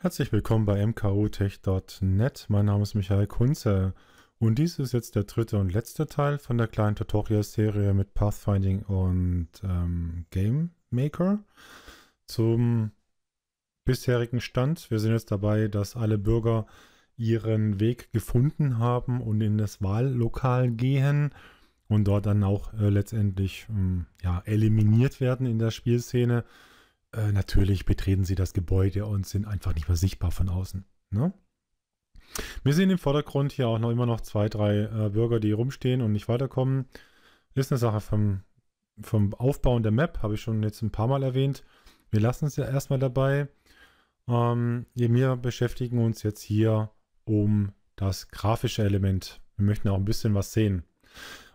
Herzlich willkommen bei mkutech.net. Mein Name ist Michael Kunze und dies ist jetzt der dritte und letzte Teil von der kleinen Tutorial-Serie mit Pathfinding und ähm, Game Maker zum bisherigen Stand. Wir sind jetzt dabei, dass alle Bürger ihren Weg gefunden haben und in das Wahllokal gehen und dort dann auch äh, letztendlich ähm, ja, eliminiert werden in der Spielszene. Äh, natürlich betreten sie das Gebäude und sind einfach nicht mehr sichtbar von außen. Ne? Wir sehen im Vordergrund hier auch noch immer noch zwei, drei äh, Bürger, die rumstehen und nicht weiterkommen. Ist eine Sache vom, vom Aufbauen der Map, habe ich schon jetzt ein paar Mal erwähnt. Wir lassen es ja erstmal dabei. Ähm, wir beschäftigen uns jetzt hier um das grafische Element. Wir möchten auch ein bisschen was sehen.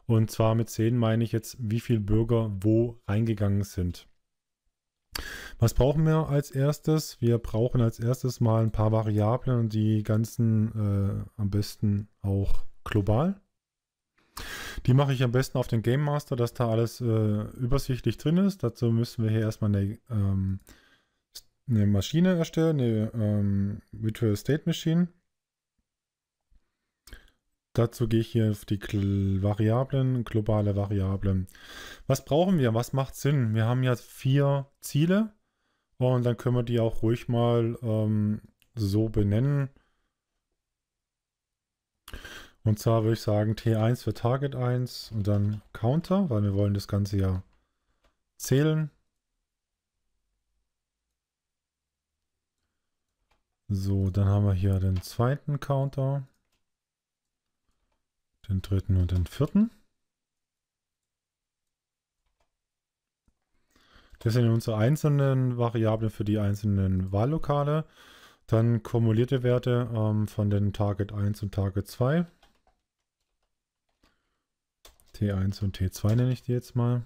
Und zwar mit sehen meine ich jetzt, wie viele Bürger wo reingegangen sind. Was brauchen wir als erstes? Wir brauchen als erstes mal ein paar Variablen und die ganzen äh, am besten auch global. Die mache ich am besten auf den Game Master, dass da alles äh, übersichtlich drin ist. Dazu müssen wir hier erstmal eine, ähm, eine Maschine erstellen, eine ähm, Virtual State Machine. Dazu gehe ich hier auf die Variablen, globale Variablen. Was brauchen wir? Was macht Sinn? Wir haben ja vier Ziele und dann können wir die auch ruhig mal ähm, so benennen. Und zwar würde ich sagen T1 für Target 1 und dann Counter, weil wir wollen das Ganze ja zählen. So, dann haben wir hier den zweiten Counter den dritten und den vierten. Das sind unsere einzelnen Variablen für die einzelnen Wahllokale. Dann kumulierte Werte ähm, von den Target 1 und Target 2. T1 und T2 nenne ich die jetzt mal.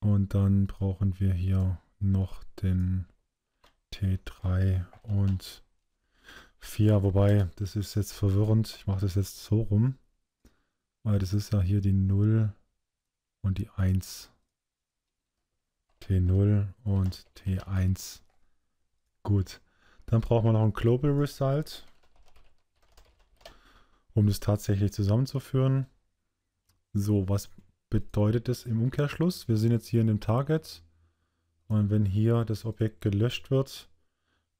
Und dann brauchen wir hier noch den T3 und 4, wobei, das ist jetzt verwirrend. Ich mache das jetzt so rum. Weil das ist ja hier die 0 und die 1. T0 und T1. Gut. Dann brauchen wir noch ein Global Result, um das tatsächlich zusammenzuführen. So, was bedeutet das im Umkehrschluss? Wir sind jetzt hier in dem Target. Und wenn hier das Objekt gelöscht wird,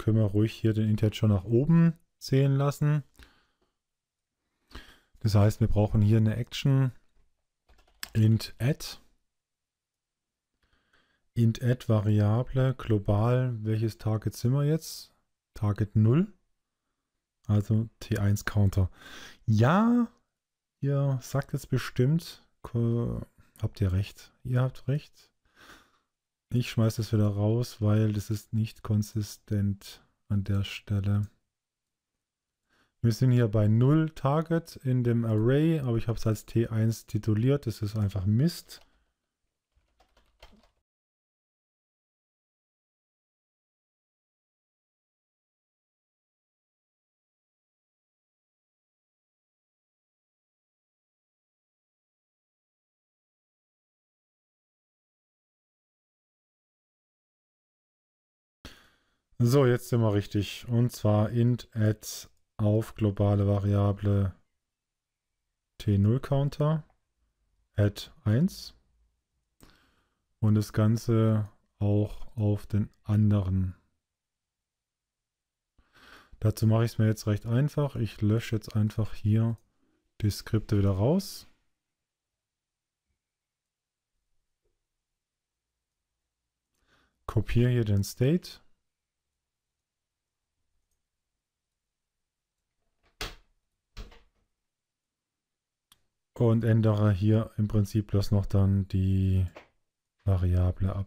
können wir ruhig hier den Integer nach oben zählen lassen. Das heißt, wir brauchen hier eine Action int add. int add Variable global. Welches Target sind wir jetzt? Target 0. Also T1 Counter. Ja, ihr sagt jetzt bestimmt, habt ihr recht. Ihr habt recht. Ich schmeiße das wieder raus, weil das ist nicht konsistent an der Stelle. Wir sind hier bei 0 Target in dem Array, aber ich habe es als T1 tituliert. Das ist einfach Mist. So, jetzt sind wir richtig. Und zwar int add auf globale Variable t0 Counter add 1 und das Ganze auch auf den anderen. Dazu mache ich es mir jetzt recht einfach. Ich lösche jetzt einfach hier die Skripte wieder raus. Kopiere hier den State und ändere hier im Prinzip bloß noch dann die Variable ab.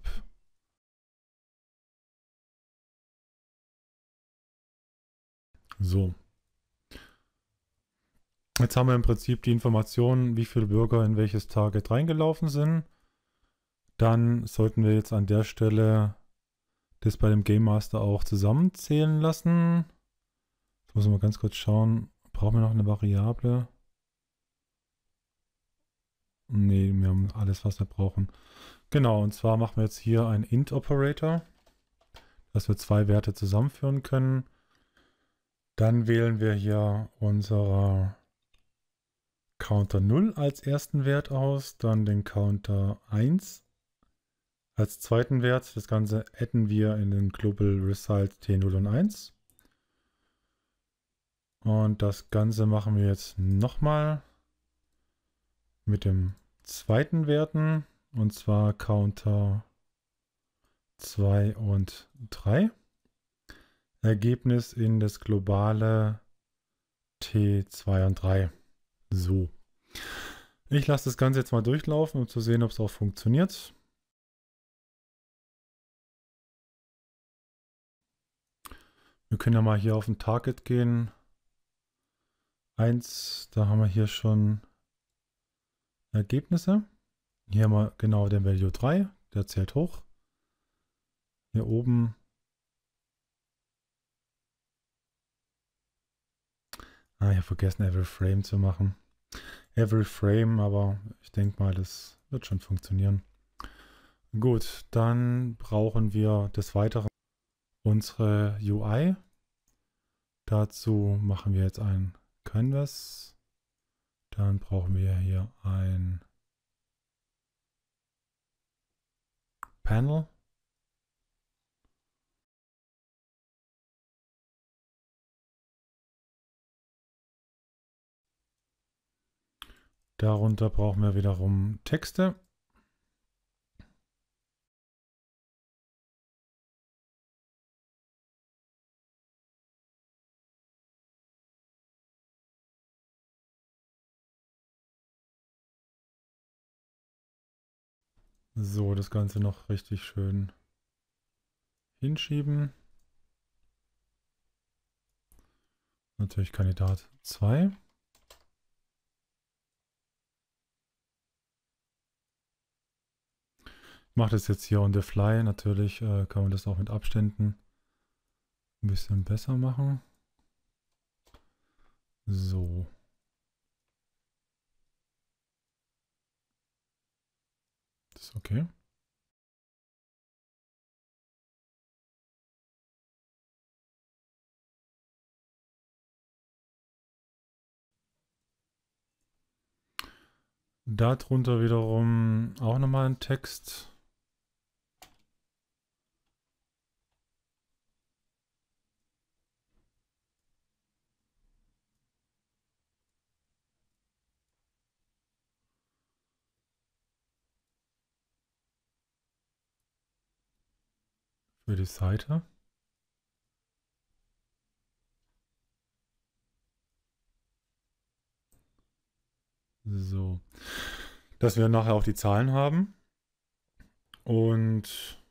So. Jetzt haben wir im Prinzip die Information, wie viele Bürger in welches Target reingelaufen sind. Dann sollten wir jetzt an der Stelle das bei dem Game Master auch zusammenzählen lassen. Jetzt muss ich ganz kurz schauen. Brauchen wir noch eine Variable? Nee, wir haben alles, was wir brauchen. Genau, und zwar machen wir jetzt hier einen int-Operator. dass wir zwei Werte zusammenführen können. Dann wählen wir hier unsere Counter 0 als ersten Wert aus, dann den Counter 1 als zweiten Wert. Das Ganze adden wir in den Global Result T0 und 1. Und das Ganze machen wir jetzt nochmal mit dem zweiten Werten, und zwar Counter 2 und 3. Ergebnis in das globale T2 und 3. So. Ich lasse das Ganze jetzt mal durchlaufen, um zu sehen, ob es auch funktioniert. Wir können ja mal hier auf ein Target gehen. Eins, da haben wir hier schon Ergebnisse. Hier haben wir genau den Value 3, der zählt hoch. Hier oben Ah, ich habe vergessen, Every Frame zu machen. Every Frame, aber ich denke mal, das wird schon funktionieren. Gut, dann brauchen wir des Weiteren unsere UI. Dazu machen wir jetzt ein Canvas. Dann brauchen wir hier ein Panel. Darunter brauchen wir wiederum Texte. So, das Ganze noch richtig schön hinschieben. Natürlich Kandidat 2. Ich mache das jetzt hier on the fly. Natürlich äh, kann man das auch mit Abständen ein bisschen besser machen. So. Ist okay. Darunter wiederum auch nochmal ein Text. Für die Seite. So, dass wir nachher auch die Zahlen haben. Und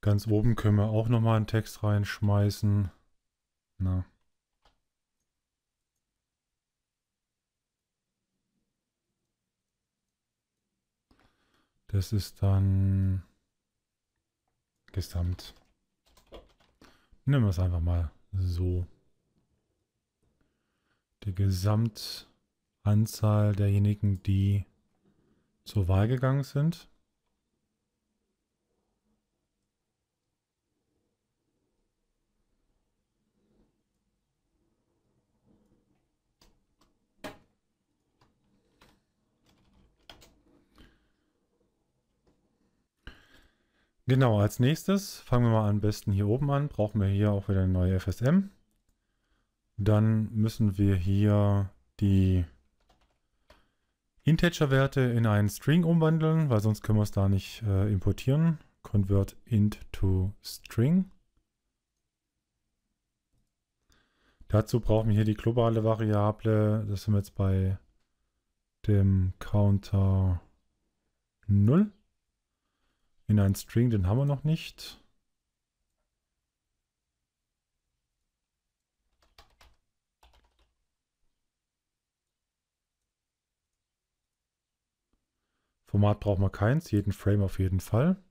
ganz oben können wir auch nochmal einen Text reinschmeißen. Na. Das ist dann Gesamt. Nehmen wir es einfach mal so. Die Gesamtanzahl derjenigen, die zur Wahl gegangen sind. Genau, als nächstes fangen wir mal am besten hier oben an. Brauchen wir hier auch wieder eine neue FSM. Dann müssen wir hier die Integer-Werte in einen String umwandeln, weil sonst können wir es da nicht äh, importieren. Convert int to string. Dazu brauchen wir hier die globale Variable. Das sind wir jetzt bei dem Counter 0 in einen String, den haben wir noch nicht. Format brauchen wir keins, jeden Frame auf jeden Fall.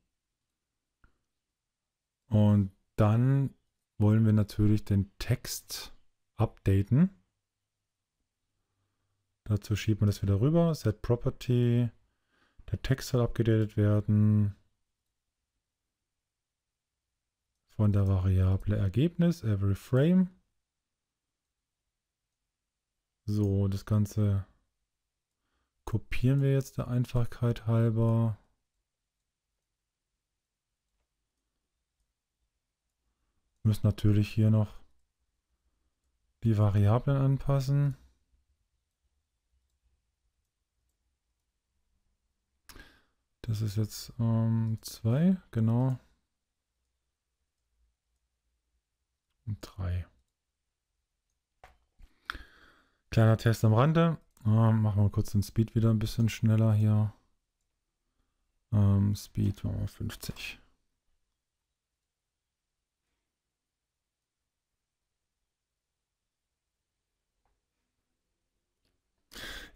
Und dann wollen wir natürlich den Text updaten. Dazu schiebt man das wieder rüber. Set Property. Der Text soll abgedatet werden. Von der Variable Ergebnis, every frame. So, das Ganze kopieren wir jetzt der Einfachkeit halber. Müssen natürlich hier noch die Variablen anpassen. Das ist jetzt 2, ähm, genau. Und 3. Kleiner Test am Rande. Ähm, machen wir kurz den Speed wieder ein bisschen schneller hier. Ähm, Speed machen wir 50.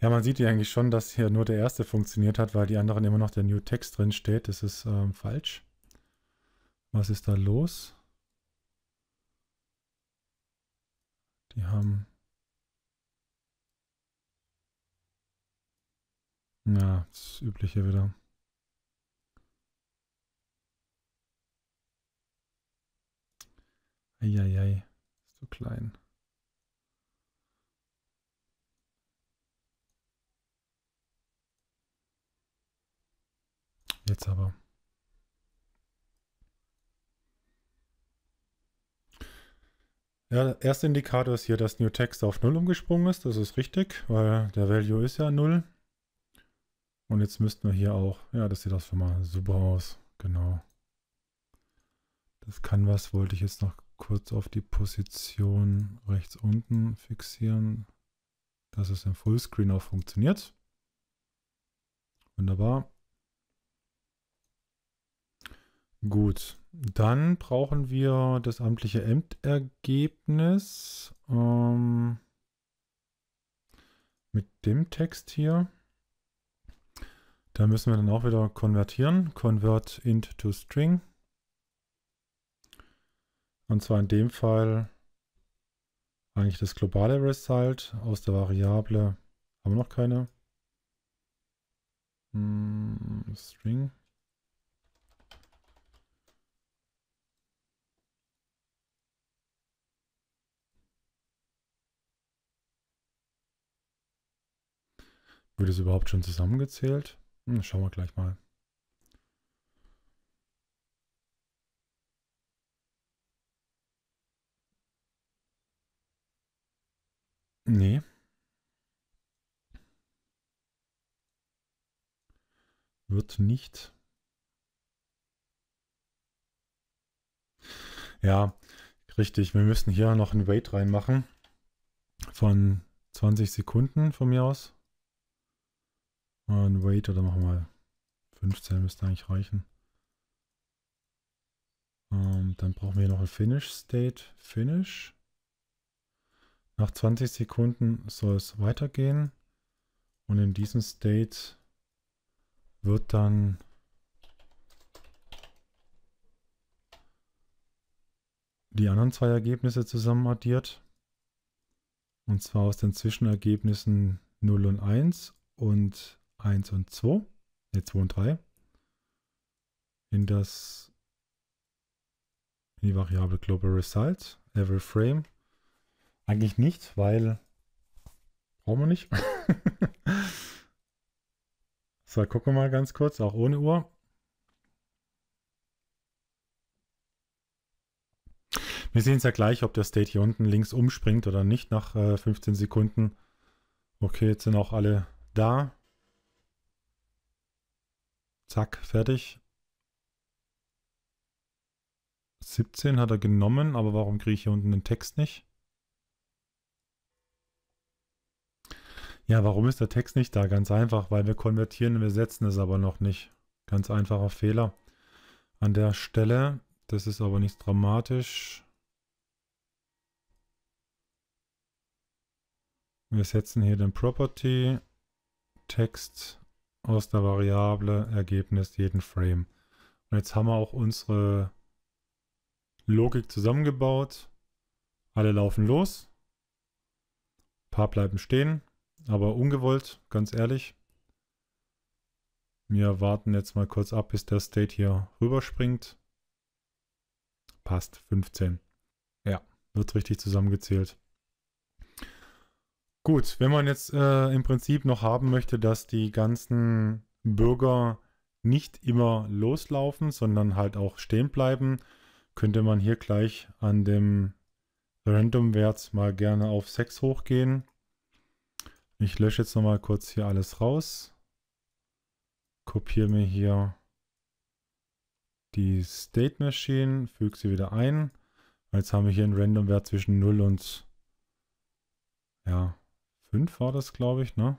Ja, man sieht hier eigentlich schon, dass hier nur der erste funktioniert hat, weil die anderen immer noch der New Text drin steht. Das ist ähm, falsch. Was ist da los? Die haben... Ja, das Übliche wieder. Eieiei, ist so klein. Jetzt aber. Ja, der erste Indikator ist hier, dass New Text auf 0 umgesprungen ist. Das ist richtig, weil der Value ist ja 0. Und jetzt müssten wir hier auch, ja, das sieht auch schon mal super aus. Genau. Das Canvas wollte ich jetzt noch kurz auf die Position rechts unten fixieren, dass es im Fullscreen auch funktioniert. Wunderbar. Gut, dann brauchen wir das amtliche Endergebnis ähm, mit dem Text hier. Da müssen wir dann auch wieder konvertieren. Convert int to string. Und zwar in dem Fall eigentlich das globale Result aus der Variable. Haben wir noch keine? Hm, string. Wird es überhaupt schon zusammengezählt? Hm, schauen wir gleich mal. Nee. Wird nicht. Ja, richtig. Wir müssen hier noch ein Wait reinmachen. Von 20 Sekunden von mir aus. Und Wait oder machen wir 15 müsste eigentlich reichen. Ähm, dann brauchen wir noch ein Finish State. Finish. Nach 20 Sekunden soll es weitergehen. Und in diesem State wird dann die anderen zwei Ergebnisse zusammen addiert. Und zwar aus den Zwischenergebnissen 0 und 1 und 1 und 2, ne 2 und 3, in das in die Variable Global Result, every frame. Eigentlich nicht, weil brauchen wir nicht. so, gucken wir mal ganz kurz, auch ohne Uhr. Wir sehen es ja gleich, ob der State hier unten links umspringt oder nicht nach äh, 15 Sekunden. Okay, jetzt sind auch alle da. Zack, fertig. 17 hat er genommen, aber warum kriege ich hier unten den Text nicht? Ja, warum ist der Text nicht da? Ganz einfach, weil wir konvertieren, wir setzen es aber noch nicht. Ganz einfacher Fehler an der Stelle. Das ist aber nicht dramatisch. Wir setzen hier den Property Text aus der Variable Ergebnis jeden Frame. Und jetzt haben wir auch unsere Logik zusammengebaut. Alle laufen los. Ein paar bleiben stehen, aber ungewollt, ganz ehrlich. Wir warten jetzt mal kurz ab, bis der State hier rüberspringt. passt. 15. Ja, wird richtig zusammengezählt. Gut, wenn man jetzt äh, im Prinzip noch haben möchte, dass die ganzen Bürger nicht immer loslaufen, sondern halt auch stehen bleiben, könnte man hier gleich an dem Random-Wert mal gerne auf 6 hochgehen. Ich lösche jetzt nochmal kurz hier alles raus. Kopiere mir hier die State Machine, füge sie wieder ein. Jetzt haben wir hier einen Random-Wert zwischen 0 und ja, 5 war das, glaube ich, ne?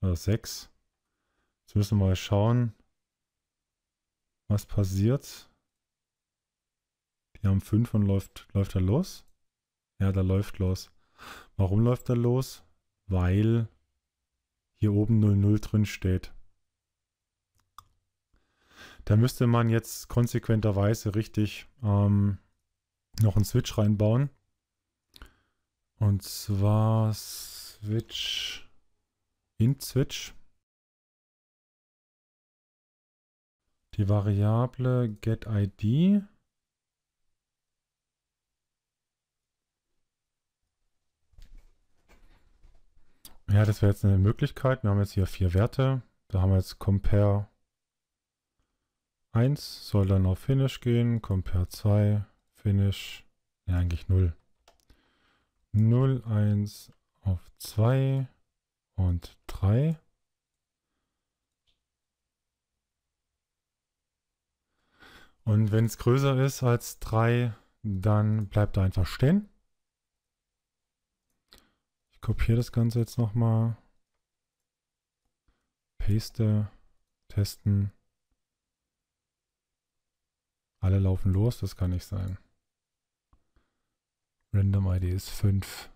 Oder 6. Jetzt müssen wir mal schauen, was passiert. Die haben 5 und läuft, läuft er los? Ja, da läuft los. Warum läuft er los? Weil hier oben 00 drin steht. Da müsste man jetzt konsequenterweise richtig ähm, noch einen Switch reinbauen. Und zwar Switch int Switch. Die Variable getID. Ja, das wäre jetzt eine Möglichkeit. Wir haben jetzt hier vier Werte. Da haben wir jetzt compare 1 soll dann auf Finish gehen, compare 2, Finish, ja eigentlich 0. 0, 1 auf 2 und 3. Und wenn es größer ist als 3, dann bleibt er einfach stehen. Ich kopiere das Ganze jetzt nochmal. Paste, testen. Alle laufen los, das kann nicht sein. Random ID ist 5.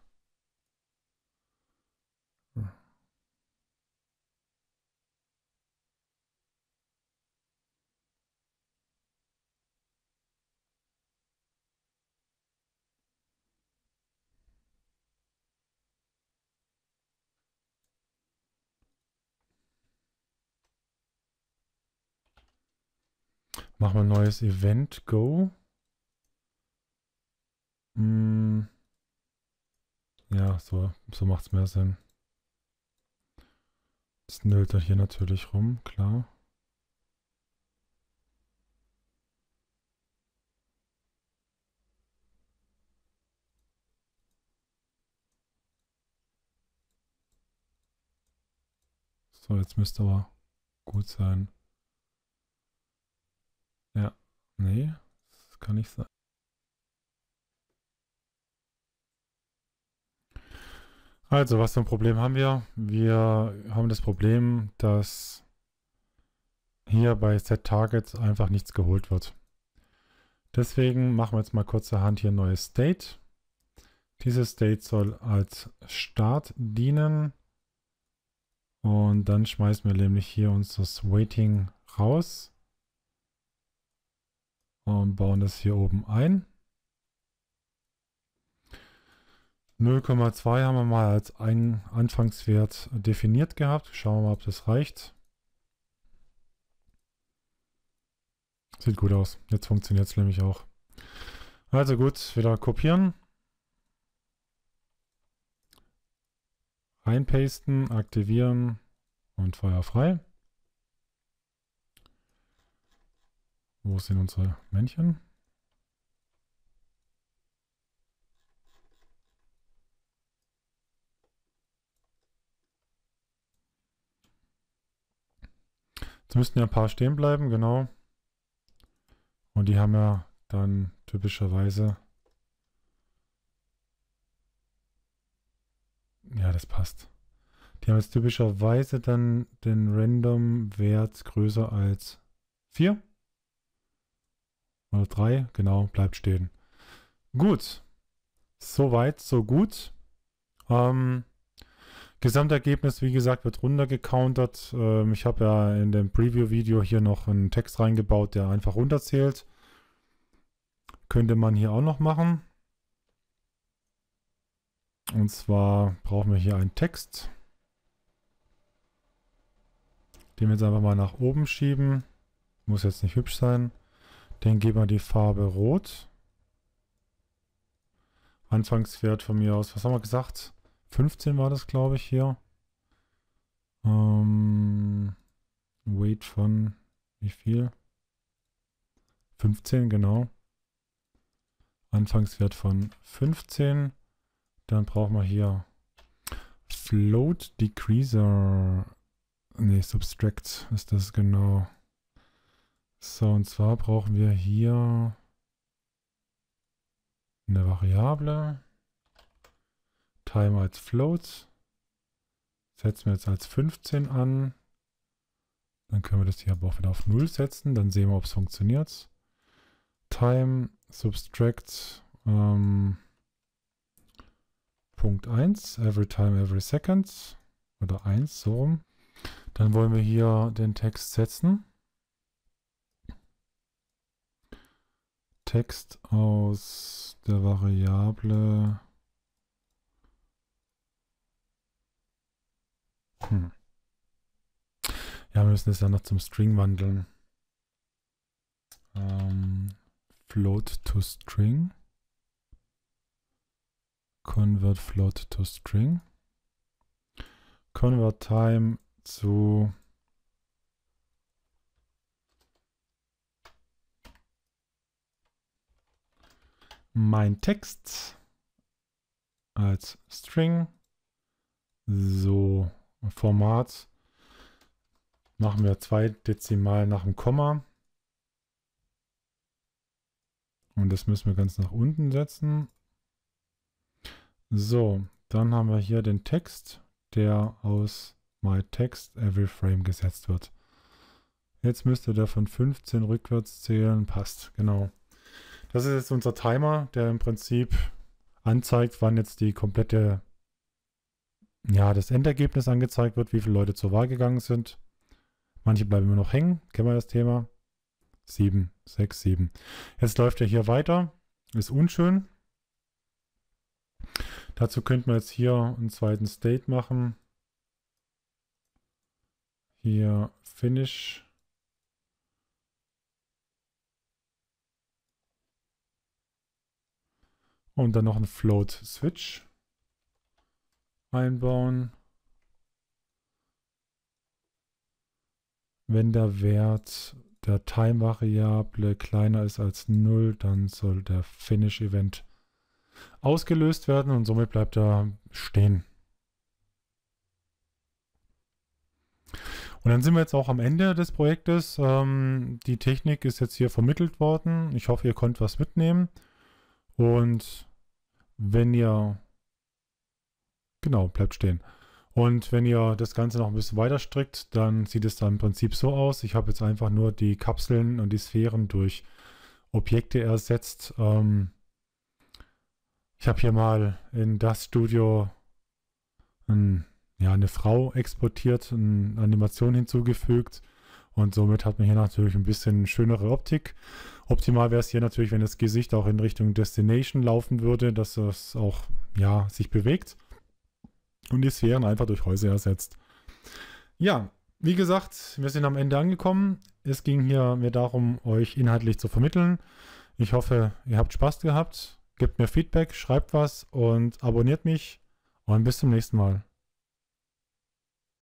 Machen wir ein neues Event. Go. Hm. Ja, so, so macht es mehr Sinn. Das nölt er hier natürlich rum, klar. So, jetzt müsste aber gut sein. Ja, nee, das kann nicht sein. Also, was für ein Problem haben wir? Wir haben das Problem, dass hier bei Set Targets einfach nichts geholt wird. Deswegen machen wir jetzt mal kurzerhand hier ein neues State. Dieses State soll als Start dienen. Und dann schmeißen wir nämlich hier uns das Waiting raus und bauen das hier oben ein. 0,2 haben wir mal als einen Anfangswert definiert gehabt. Schauen wir mal, ob das reicht. Sieht gut aus. Jetzt funktioniert es nämlich auch. Also gut, wieder kopieren. Reinpasten, aktivieren und Feuer frei. Wo sind unsere Männchen? Jetzt müssten ja ein paar stehen bleiben, genau. Und die haben ja dann typischerweise... Ja, das passt. Die haben jetzt typischerweise dann den Random-Wert größer als 4. Oder 3, genau, bleibt stehen. Gut. Soweit, so gut. Ähm, Gesamtergebnis, wie gesagt, wird runtergecountert. Ähm, ich habe ja in dem Preview-Video hier noch einen Text reingebaut, der einfach runterzählt. Könnte man hier auch noch machen. Und zwar brauchen wir hier einen Text. Den wir jetzt einfach mal nach oben schieben. Muss jetzt nicht hübsch sein. Den geben wir die Farbe Rot. Anfangswert von mir aus, was haben wir gesagt? 15 war das, glaube ich, hier. Ähm, Weight von wie viel? 15, genau. Anfangswert von 15. Dann brauchen wir hier Float Decreaser. Ne, Subtract ist das genau. So, und zwar brauchen wir hier eine Variable. Time als Float. Setzen wir jetzt als 15 an. Dann können wir das hier aber auch wieder auf 0 setzen. Dann sehen wir, ob es funktioniert. Time subtract ähm, Punkt 1, every time, every second. Oder 1, so rum. Dann wollen wir hier den Text setzen. Text aus der Variable hm. Ja, wir müssen es ja noch zum String wandeln. Ähm, float to string. Convert float to string. Convert time zu mein Text als String. So, Format machen wir zwei Dezimal nach dem Komma. Und das müssen wir ganz nach unten setzen. So, dann haben wir hier den Text, der aus myText every frame gesetzt wird. Jetzt müsste der von 15 rückwärts zählen. Passt, genau. Das ist jetzt unser Timer, der im Prinzip anzeigt, wann jetzt die komplette, ja, das Endergebnis angezeigt wird, wie viele Leute zur Wahl gegangen sind. Manche bleiben immer noch hängen. Kennen wir das Thema? 7, 6, 7. Jetzt läuft er hier weiter. Ist unschön. Dazu könnten wir jetzt hier einen zweiten State machen. Hier Finish. Und dann noch einen Float Switch einbauen. Wenn der Wert der Time-Variable kleiner ist als 0, dann soll der Finish-Event ausgelöst werden und somit bleibt er stehen. Und dann sind wir jetzt auch am Ende des Projektes. Ähm, die Technik ist jetzt hier vermittelt worden. Ich hoffe, ihr könnt was mitnehmen. Und wenn ihr... Genau, bleibt stehen. Und wenn ihr das Ganze noch ein bisschen weiter strickt, dann sieht es dann im Prinzip so aus. Ich habe jetzt einfach nur die Kapseln und die Sphären durch Objekte ersetzt. Ähm, ich habe hier mal in das Studio ein, ja, eine Frau exportiert, eine Animation hinzugefügt und somit hat man hier natürlich ein bisschen schönere Optik. Optimal wäre es hier natürlich, wenn das Gesicht auch in Richtung Destination laufen würde, dass es auch ja, sich bewegt und die Sphären einfach durch Häuser ersetzt. Ja, wie gesagt, wir sind am Ende angekommen. Es ging hier mir darum, euch inhaltlich zu vermitteln. Ich hoffe, ihr habt Spaß gehabt. Gebt mir Feedback, schreibt was und abonniert mich. Und bis zum nächsten Mal.